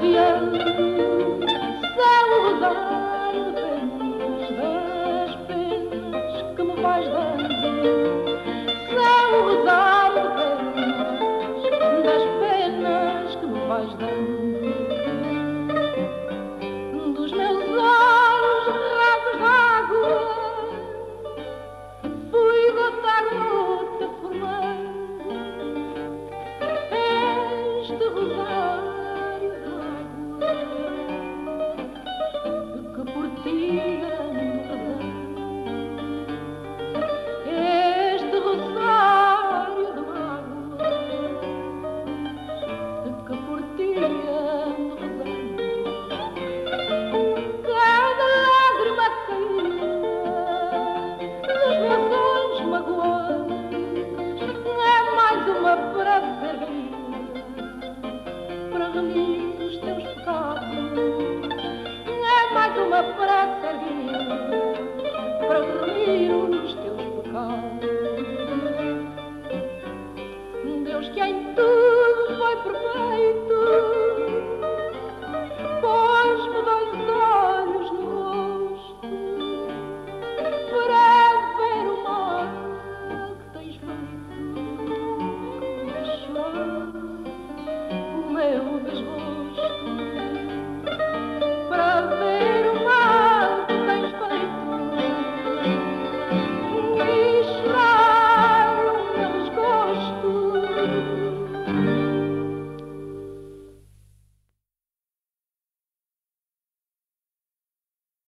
ciel Para mim os teus pecados é mais uma prazer.